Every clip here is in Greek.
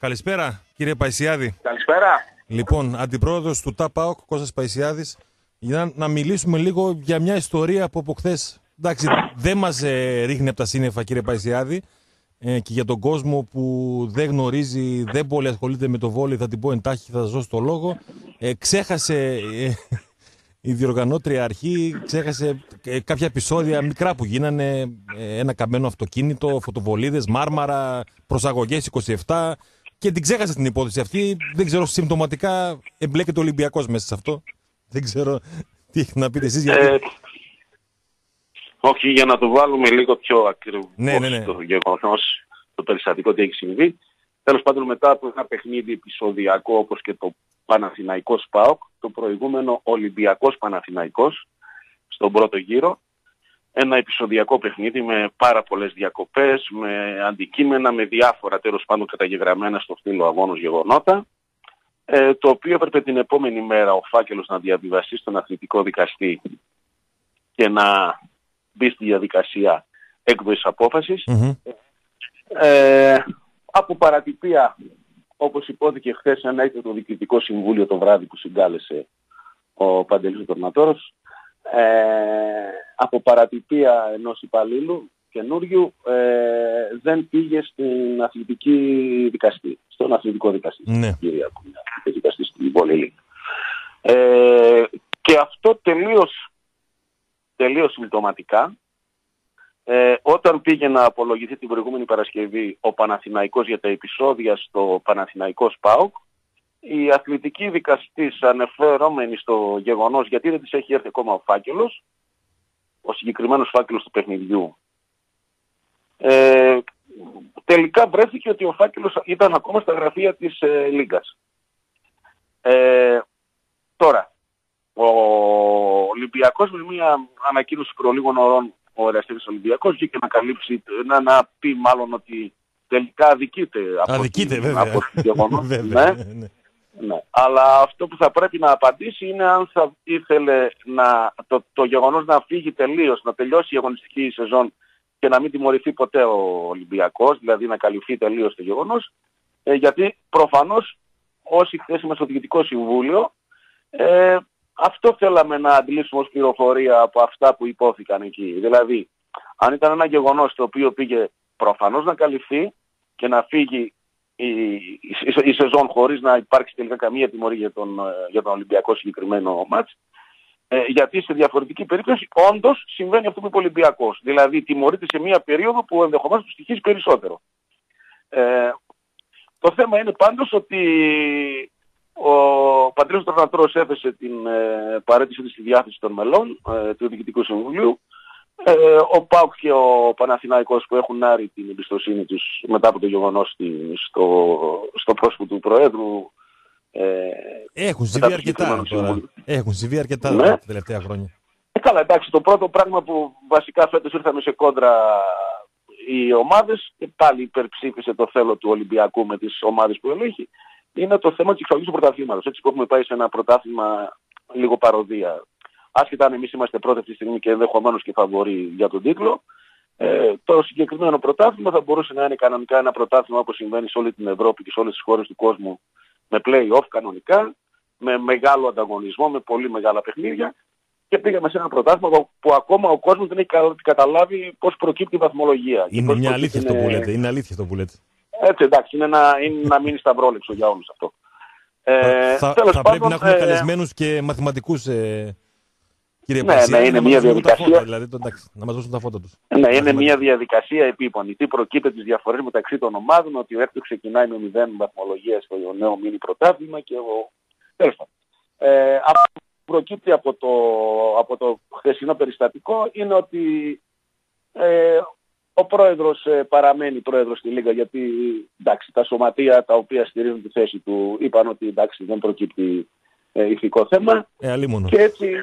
Καλησπέρα, κύριε Παϊσιάδη. Καλησπέρα. Λοιπόν, αντιπρόεδρος του ΤΑΠΑΟΚ, Κώστας Παϊσιάδης, για να μιλήσουμε λίγο για μια ιστορία που από χθες. Εντάξει, δεν μας ε, ρίχνει από τα σύννεφα, κύριε Παϊσιάδη, ε, και για τον κόσμο που δεν γνωρίζει, δεν πολύ ασχολείται με το βόλιο, θα την πω εντάχει και θα σας δώσω το λόγο. Ε, ξέχασε ε, η διοργανώτρια αρχή, ξέχασε ε, κάποια επεισόδια μικρά που γίνανε. ε, ένα καμένο αυτοκίνητο, φωτοβολίδες, μάρμαρα, προσαγωγές 27 και την ξέχασε την υπόθεση αυτή. Δεν ξέρω, συμπτωματικά εμπλέκεται ο Ολυμπιακός μέσα σε αυτό. Δεν ξέρω τι έχετε να πείτε εσείς. Γιατί... Ε, όχι, για να το βάλουμε λίγο πιο ακριβώς Ναι, ναι, ναι. το γεγονός, το περιστατικό τι έχει συμβεί. Τέλος πάντων μετά από ένα παιχνίδι επεισοδιακό όπως και το Παναθηναϊκός ΠΑΟΚ, το προηγούμενο Ολυμπιακός Παναθηναϊκός στον πρώτο γύρο, ένα επεισοδιακό παιχνίδι με πάρα πολλές διακοπές, με αντικείμενα, με διάφορα τέλος πάντων καταγεγραμμένα στο φύλλο αγώνος γεγονότα, ε, το οποίο έπρεπε την επόμενη μέρα ο φάκελος να διαβιβαστεί στον αθλητικό δικαστή και να μπει στη διαδικασία έκδοσης απόφασης. Μμμ. Ε, από παρατυπία, όπως υπόθηκε χθες ένα έκτακτο διοικητικό συμβούλιο το βράδυ που συγκάλεσε ο Παντελής Τορνατόρος, ε, από παρατυπία ενός υπαλλήλου καινούριου ε, δεν πήγε στην αθλητική δικαστή, στον αθλητικό δικαστή, Ναι. στην κυρία που είναι αθλητική δικαστή στην Πολυλή. Ε, και αυτό τελείως, τελείως συμπτωματικά ε, όταν πήγε να απολογηθεί την προηγούμενη Παρασκευή ο Παναθηναϊκός για τα επεισόδια στο Παναθηναϊκός ΣΠΑΟΚ, η αθλητική δικαστής ανεφερόμενη στο γεγονός γιατί δεν της έχει έρθει ακόμα ο φάκελος, ο συγκεκριμένος φάκελος του παιχνιδιού, ε, τελικά βρέθηκε ότι ο φάκελος ήταν ακόμα στα γραφεία της ε, Λίγκας. Ε, τώρα, ο Ολυμπιακός με μια ανακοίνωση προλίγων ωρών ο Εραστήρης Ολυμπιακός βγήκε να καλύψει, να, να πει μάλλον ότι τελικά αδικείται από, Αδικείται, την- βέβαια. από το γεγονός. Βέβαια, ναι, ναι, ναι. ναι. Αλλά αυτό που θα πρέπει να απαντήσει είναι αν θα ήθελε να, το, το γεγονός να φύγει τελείως, να τελειώσει η αγωνιστική σεζόν και να μην τιμωρηθεί ποτέ ο Ολυμπιακός, δηλαδή να καλυφθεί τελείως το γεγονός, ε, γιατί προφανώς όσοι χθες είμαστε στο Διοικητικό Συμβούλιο, ε, αυτό θέλαμε να αντιλήσουμε ως πληροφορία από αυτά που υπόθηκαν εκεί. Δηλαδή, αν ήταν ένα γεγονός το οποίο πήγε προφανώς να καλυφθεί και να φύγει η, η, η σεζόν χωρίς να υπάρξει τελικά καμία τιμωρία για τον, ε, για τον Ολυμπιακό συγκεκριμένο μάτς, ε, γιατί σε διαφορετική περίπτωση όντως συμβαίνει αυτό που είπε ο Ολυμπιακός. Δηλαδή τιμωρείται σε μια περίοδο που ενδεχομένως του στοιχίζει περισσότερο. Ε, το θέμα είναι πάντως ότι ο Παντρέος Τρονατρός έθεσε την ε, παρέτηση της στη διάθεση των μελών ε, του Διοικητικού Συμβουλίου. Ε, ο ΠΑΟΚ και ο Παναθηναϊκός που έχουν άρει την εμπιστοσύνη τους μετά από το γεγονός στη- στο, στο πρόσωπο του Προέδρου ε, Έχουν μετά συμβεί το αρκετά συγκεκριμένο τώρα. συμβούλιο. Έχουν συμβεί αρκετά Ναι. τα τελευταία χρόνια. Ε, καλά, εντάξει, το πρώτο πράγμα που βασικά φέτος ήρθαμε σε κόντρα οι ομάδες και πάλι υπερψήφισε το θέλω του Ολυμπιακού με τις ομάδες που ελέγχει είναι το θέμα της εξαγωγής του πρωταθλήματος. Έτσι που έχουμε πάει σε ένα πρωτάθλημα λίγο παροδία. Άσχετα αν εμείς είμαστε πρώτοι αυτή τη στιγμή και ενδεχομένως και φαβοροί για τον τίτλο, ε, το συγκεκριμένο πρωτάθλημα θα μπορούσε να είναι κανονικά ένα πρωτάθλημα όπως συμβαίνει σε όλη την Ευρώπη και σε όλες τις χώρες του κόσμου με play-off κανονικά, με μεγάλο ανταγωνισμό, με πολύ μεγάλα παιχνίδια και πήγαμε σε ένα πρωτάθλημα που- που ακόμα ο κόσμος δεν έχει κα- καταλάβει πώς προκύπτει η βαθμολογία. και Είναι πώς μια προκύπτει, αλήθεια αυτό που είναι- λέτε. Είναι αλήθεια αυτό που λέτε. Έτσι εντάξει, είναι να, είναι να μείνει σταυρόλεξο για όλους αυτό. Ε, θα τέλος θα πρέπει πάντων, να έχουμε ε, καλεσμένους και μαθηματικούς, ε, κύριε Ναι, Παϊσιάδη, ναι, είναι να μας μια δώσουν τα διαδικασία. φώτα, δηλαδή, το- εντάξει, να μας δώσουν τα φώτα τους. Ναι, είναι Μαθηματικά. μια διαδικασία επίπονη. Τι προκύπτει τις διαφορές μεταξύ των ομάδων, ότι ο έκτο ξεκινάει με 0 βαθμολογία στο νέο μίνι πρωτάθλημα και ο... Τέλος πάντων. Ε, αυτό που προκύπτει από το, από το χθεσινό περιστατικό είναι ότι ε, ο πρόεδρος ε, παραμένει πρόεδρος στη Λίγα γιατί εντάξει, τα σωματεία τα οποία στηρίζουν τη θέση του είπαν ότι εντάξει, δεν προκύπτει ε, ηθικό θέμα Ε, αλίμονο. και έτσι,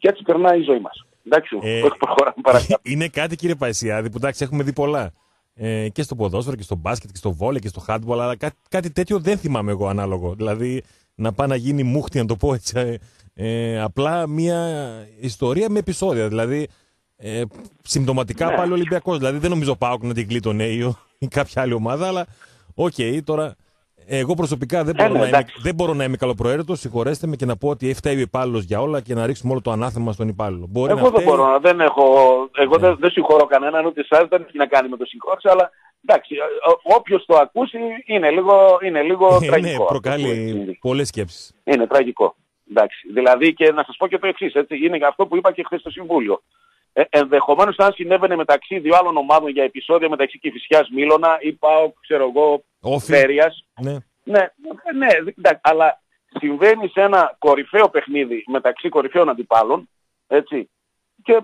και έτσι περνάει η ζωή μας. Εντάξει, Ε, πώς προχωράμε παρακάτω. Είναι κάτι κύριε Παϊσιάδη που εντάξει έχουμε δει πολλά. Ε, και στο ποδόσφαιρο και στο μπάσκετ και στο βόλε και στο handball, αλλά κάτι, κάτι τέτοιο δεν θυμάμαι εγώ ανάλογο. Δηλαδή να πάει να γίνει μούχτη, να το πω έτσι. Ε, ε, απλά μια ιστορία με επεισόδια. Δηλαδή ε, συμπτωματικά Ναι. πάλι ο Ολυμπιακός. Δηλαδή δεν νομίζω ΠΑΟΚ να τη γλίτωνε ή, ο- ή κάποια άλλη ομάδα, αλλά οκ, τώρα Εγώ προσωπικά δεν μπορώ, να, είμαι, δεν μπορώ να είμαι καλοπροαίρετος, συγχωρέστε με και να πω ότι φταίει ο υπάλληλος για όλα και να ρίξουμε όλο το ανάθεμα στον υπάλληλο. Μπορεί εγώ δεν μπορώ, δεν έχω. Εγώ δεν, δεν συγχωρώ κανέναν, ούτε εσάς δεν έχει να κάνει με το συγχώρηση, αλλά εντάξει, όποιος το ακούσει είναι λίγο, είναι λίγο είναι, τραγικό. Προκαλεί πολλές σκέψεις. Είναι τραγικό. Εντάξει. Δηλαδή και να σας πω και το εξής, είναι αυτό που είπα και χθες στο Συμβούλιο. Ε, ενδεχομένως αν συνέβαινε μεταξύ δύο άλλων ομάδων για επεισόδια μεταξύ Κηφισιάς Μίλωνα ή πάω, ξέρω εγώ, Φέριας. Ναι. Ναι, ναι, ναι, αλλά συμβαίνει σε ένα κορυφαίο παιχνίδι μεταξύ κορυφαίων αντιπάλων, έτσι. Και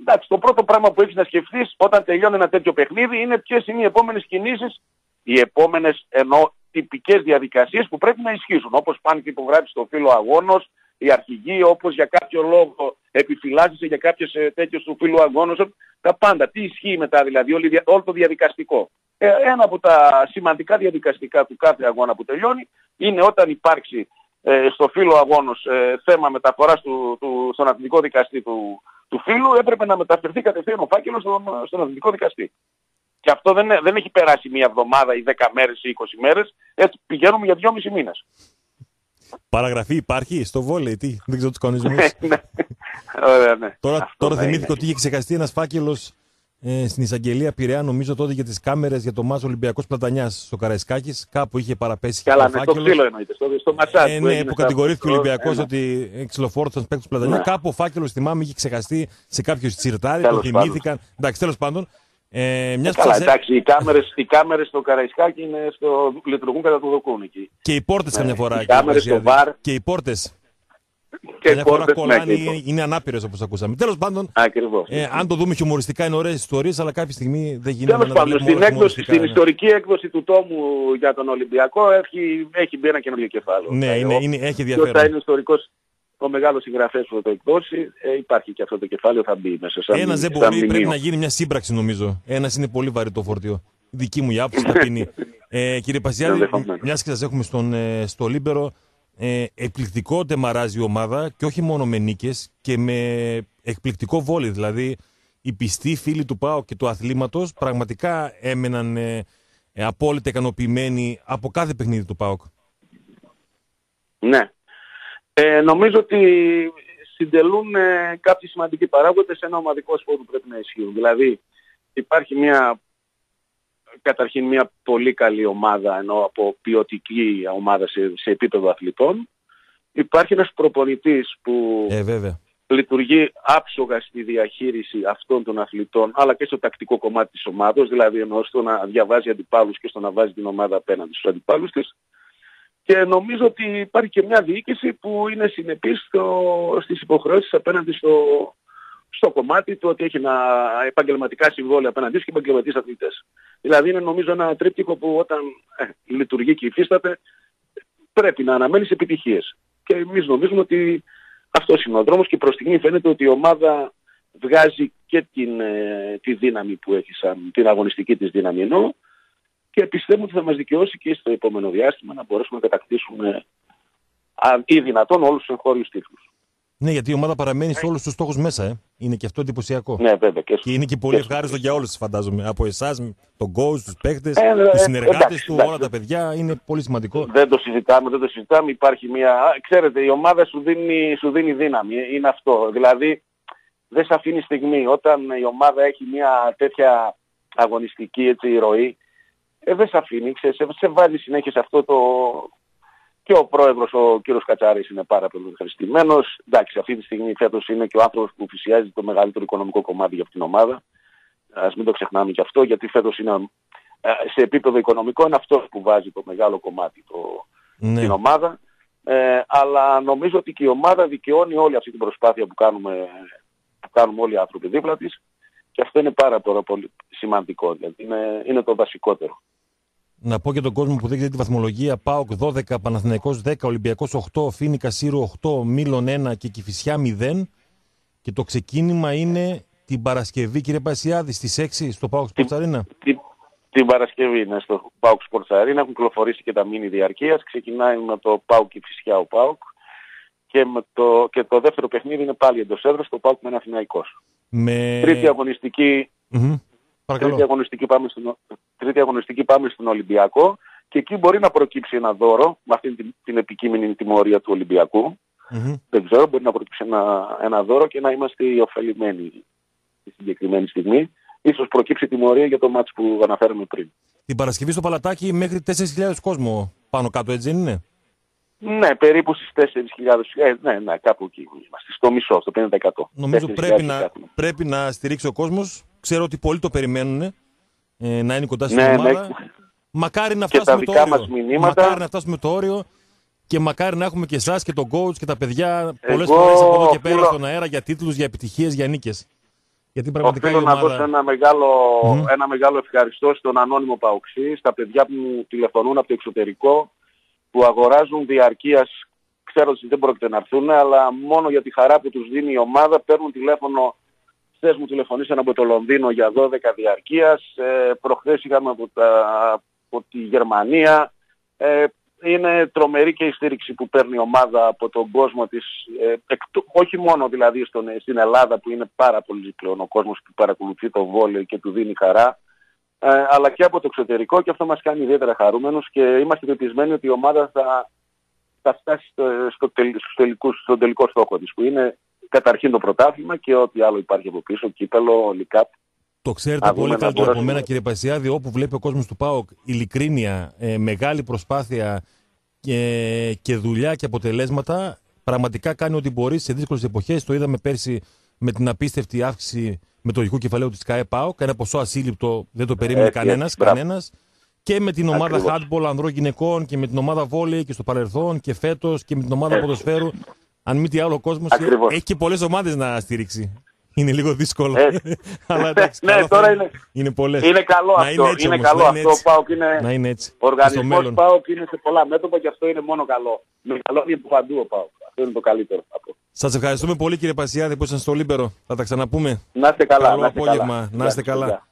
εντάξει, το πρώτο πράγμα που έχεις να σκεφτείς όταν τελειώνει ένα τέτοιο παιχνίδι είναι ποιες είναι οι επόμενες κινήσεις, οι επόμενες ενώ τυπικές διαδικασίες που πρέπει να ισχύσουν, όπως πάνε και υπογράψεις το φύλλο αγώνος, οι αρχηγοί όπως για κάποιο λόγο επιφυλάσσεσαι για κάποιες ε, τέτοιες του φίλου αγώνος, τα πάντα. Τι ισχύει μετά δηλαδή, όλο το διαδικαστικό. Ε, ένα από τα σημαντικά διαδικαστικά του κάθε αγώνα που τελειώνει είναι όταν υπάρξει ε, στο φύλλο αγώνος ε, θέμα μεταφοράς του, του, στον αθλητικό δικαστή του, του φύλου έπρεπε να μεταφερθεί κατευθείαν ο φάκελος στον, στον αθλητικό δικαστή. Και αυτό δεν, δεν έχει περάσει μία εβδομάδα ή δέκα μέρες ή είκοσι μέρες, έτσι πηγαίνουμε για δυόμισι μήνες. Παραγραφή υπάρχει στο βόλεϊ, τι, δεν ξέρω τους κανονισμούς. Ναι. Ωραία, ναι. Τώρα, τώρα θυμήθηκα ότι είχε ξεχαστεί ένας φάκελος ε, στην εισαγγελία Πειραιά, νομίζω τότε για τις κάμερες για το Μάζο Ολυμπιακός Πλατανιάς στο Καραϊσκάκης. Κάπου είχε παραπέσει και Καλά, ναι, το ξύλο εννοείται. Στο, στο ματσάζ. Ε, ναι, που, που κατηγορήθηκε ο Ολυμπιακός ναι. ότι ξυλοφόρτωσαν παίκτες του Πλατανιάς. Ναι. Κάπου ο φάκελο, θυμάμαι, είχε ξεχαστεί σε κάποιο τσιρτάρι, το θυμήθηκαν. Εντάξει, τέλος πάντων. Ε, μιας ε, καλά, εντάξει, οι κάμερες, οι κάμερες στο Καραϊσκάκι είναι στο, λειτουργούν κατά το δοκούν εκεί. Και οι πόρτες ναι, καμιά φορά. Οι κάμερες στο βαρ. Και οι πόρτες. Και Μια φορά κολλάνε, ναι, είναι, είναι ανάπηρες όπως ακούσαμε. Τέλος πάντων, ε, αν το δούμε χιουμοριστικά είναι ωραίες ιστορίες, αλλά κάποια στιγμή δεν γίνεται Τέλος πάντων, στην, έκδοση, στην ναι. ιστορική έκδοση του τόμου για τον Ολυμπιακό έχει, έχει μπει ένα καινούργιο κεφάλαιο. Ναι, ε, είναι, είναι, έχει ενδιαφέρον. Και θα είναι ιστορικός ο μεγάλος συγγραφέας που θα το εκδώσει, ε, υπάρχει και αυτό το κεφάλαιο, θα μπει μέσα. Σαν Ένα δεν μπορεί, πρέπει να γίνει μια σύμπραξη νομίζω. Ένας είναι πολύ βαρύ το φορτίο. Δική μου η άποψη ταπεινή. ε, κύριε Παισιάδη, μιας και σας έχουμε στον, ε, στο Λίμπερο, ε, εκπληκτικό τεμαράζει η ομάδα και όχι μόνο με νίκες και με εκπληκτικό βόλι. Δηλαδή, οι πιστοί φίλοι του ΠΑΟΚ και του αθλήματος πραγματικά έμεναν ε, ε, απόλυτα ικανοποιημένοι από κάθε παιχνίδι του ΠΑΟΚ. Ναι. Ε, νομίζω ότι συντελούν ε, κάποιοι σημαντικοί παράγοντες σε ένα ομαδικό σπορ που πρέπει να ισχύουν. Δηλαδή υπάρχει μια καταρχήν μια πολύ καλή ομάδα, ενώ από ποιοτική ομάδα σε, σε επίπεδο αθλητών. Υπάρχει ένας προπονητής που ε, βέβαια. λειτουργεί άψογα στη διαχείριση αυτών των αθλητών, αλλά και στο τακτικό κομμάτι της ομάδας, δηλαδή εννοώ στο να διαβάζει αντιπάλους και στο να βάζει την ομάδα απέναντι στους αντιπάλους της. Και νομίζω ότι υπάρχει και μια διοίκηση που είναι συνεπής στο, στις υποχρεώσεις απέναντι στο, στο κομμάτι του ότι έχει ένα επαγγελματικά συμβόλαια απέναντί και επαγγελματίες αθλητές. Δηλαδή είναι νομίζω ένα τρίπτυχο που όταν ε, λειτουργεί και υφίσταται πρέπει να αναμένεις σε επιτυχίες. Και εμείς νομίζουμε ότι αυτός είναι ο δρόμος και προς στιγμή φαίνεται ότι η ομάδα βγάζει και την, ε, τη δύναμη που έχει σαν την αγωνιστική της δύναμη ενώ και πιστεύω ότι θα μας δικαιώσει και στο επόμενο διάστημα να μπορέσουμε να κατακτήσουμε αν, ή δυνατόν όλους τους εγχώριους τίτλους. Ναι, γιατί η ομάδα παραμένει σε όλους τους στόχους μέσα. Ε. Είναι και αυτό εντυπωσιακό. Ναι, βέβαια. Και, και είναι και πολύ και ευχάριστο για όλους, φαντάζομαι. Από εσάς, τον coach, τους παίκτε, ε, τους ε, συνεργάτες του, εντάξει. όλα τα παιδιά. Είναι πολύ σημαντικό. Δεν το συζητάμε, δεν το συζητάμε. Υπάρχει μια. Ξέρετε, η ομάδα σου δίνει, σου δίνει δύναμη. Είναι αυτό. Δηλαδή, δεν σε αφήνει στιγμή. Όταν η ομάδα έχει μια τέτοια αγωνιστική έτσι, ροή, ε, δεν σε αφήνει. Σε, σε, σε βάζει συνέχεια σε αυτό το, και ο πρόεδρος ο κύριος Κατσάρης είναι πάρα πολύ ευχαριστημένος. Εντάξει, αυτή τη στιγμή φέτος είναι και ο άνθρωπος που φυσιάζει το μεγαλύτερο οικονομικό κομμάτι για αυτήν την ομάδα. Ας μην το ξεχνάμε και αυτό, γιατί φέτος είναι ε, σε επίπεδο οικονομικό είναι αυτός που βάζει το μεγάλο κομμάτι το, ναι. την ομάδα. Ε, αλλά νομίζω ότι και η ομάδα δικαιώνει όλη αυτή την προσπάθεια που κάνουμε, που κάνουμε όλοι οι άνθρωποι δίπλα της και αυτό είναι πάρα, πάρα πολύ σημαντικό, δηλαδή είναι, είναι το βασικότερο. Να πω και τον κόσμο που δεν τη βαθμολογία. ΠΑΟΚ 12, Παναθηναϊκός 10, Ολυμπιακός 8, Φίνικα Σύρου 8, Μήλων 1 και Κηφισιά 0. Και το ξεκίνημα είναι την Παρασκευή, κύριε Πασιάδη, στις 6 στο ΠΑΟΚ Σπορτς Την, την Παρασκευή είναι στο ΠΑΟΚ Σπορτς Έχουν κυκλοφορήσει και τα μήνυ διαρκείας. Ξεκινάει με το ΠΑΟΚ Κηφισιά ο ΠΑΟΚ. Και, με το, και το δεύτερο παιχνίδι είναι πάλι εντός έδρας, το ΠΑΟΚ με ένα Αθηναϊκός. Με... Τρίτη αγωνιστική Mm-hmm. Τρίτη αγωνιστική, πάμε στον, τρίτη αγωνιστική πάμε στον Ολυμπιακό και εκεί μπορεί να προκύψει ένα δώρο με αυτή την, την επικείμενη τιμωρία του Ολυμπιακού. Δεν ξέρω, μπορεί να προκύψει ένα, ένα δώρο και να είμαστε οι ωφελημένοι τη συγκεκριμένη στιγμή. Ίσως προκύψει τιμωρία για το μάτς που αναφέραμε πριν. Την Παρασκευή στο Παλατάκι μέχρι 4.000 κόσμο πάνω κάτω, έτσι δεν είναι; Ναι, περίπου στις 4.000. Ε, ναι, ναι, κάπου εκεί είμαστε. Στο μισό, στο 50%. Νομίζω πρέπει να, πρέπει να στηρίξει ο κόσμος. Ξέρω ότι πολλοί το περιμένουν ε, να είναι κοντά στην ναι, ομάδα. Ναι. Μακάρι να φτάσουμε το όριο. Μηνύματα. Μακάρι να φτάσουμε το όριο και μακάρι να έχουμε και εσάς και τον coach και τα παιδιά πολλές φορές από εδώ και πέρα στον αέρα για τίτλους, για επιτυχίες, για νίκες. Γιατί πραγματικά Οφείλω ομάδα... να δώσω ένα μεγάλο, mm. ένα μεγάλο ευχαριστώ στον ανώνυμο Παοξή, στα παιδιά που μου τηλεφωνούν από το εξωτερικό, που αγοράζουν διαρκείας, ξέρω ότι δεν πρόκειται να έρθουν, αλλά μόνο για τη χαρά που τους δίνει η ομάδα παίρνουν τηλέφωνο Χθες μου τηλεφωνήσαν από το Λονδίνο για 12 διαρκείας, ε, προχθές είχαμε από, από τη Γερμανία. Ε, είναι τρομερή και η στήριξη που παίρνει η ομάδα από τον κόσμο της, ε, όχι μόνο δηλαδή στον, στην Ελλάδα που είναι πάρα πολύ πλέον ο κόσμος που παρακολουθεί το βόλιο και του δίνει χαρά, ε, αλλά και από το εξωτερικό και αυτό μας κάνει ιδιαίτερα χαρούμενους και είμαστε πεπισμένοι ότι η ομάδα θα, θα φτάσει στο, στο, τελικό, στον τελικό στόχο της που είναι καταρχήν το πρωτάθλημα και ό,τι άλλο υπάρχει από πίσω, κύπελο, λικάπ. Το ξέρετε πολύ καλύτερα από μένα κύριε Πασιάδη, όπου βλέπει ο κόσμος του ΠΑΟΚ ειλικρίνεια, ε, μεγάλη προσπάθεια και, και δουλειά και αποτελέσματα, πραγματικά κάνει ό,τι μπορεί σε δύσκολες εποχές. Το είδαμε πέρσι με την απίστευτη αύξηση μετοχικού κεφαλαίου της ΚΑΕ ΠΑΟΚ, ένα ποσό ασύλληπτο, δεν το περίμενε κανένας. κανένας, Και με την ομάδα χάντμπολ ανδρών γυναικών και με την ομάδα βόλεϊ και στο παρελθόν και φέτος και με την ομάδα ποδοσφαίρου αν μη τι άλλο, ο κόσμος έχει και πολλές ομάδες να στηρίξει. Είναι λίγο δύσκολο. Ε. Αλλά εντάξει, ναι, τώρα είναι, είναι πολλές. Είναι καλό να αυτό. Είναι, έτσι, είναι όμως, καλό αυτό. Ο ΠΑΟΚ είναι, να είναι έτσι. Ο οργανισμός ΠΑΟΚ είναι σε πολλά μέτωπα και αυτό είναι μόνο καλό. Με καλό είναι από παντού ο ΠΑΟΚ. Αυτό είναι το καλύτερο. Σας ευχαριστούμε πολύ κύριε Παισιάδη που ήσασταν στο Λίμπερο. Θα τα ξαναπούμε. Να είστε καλά. Καλό απόγευμα. Να είστε καλά.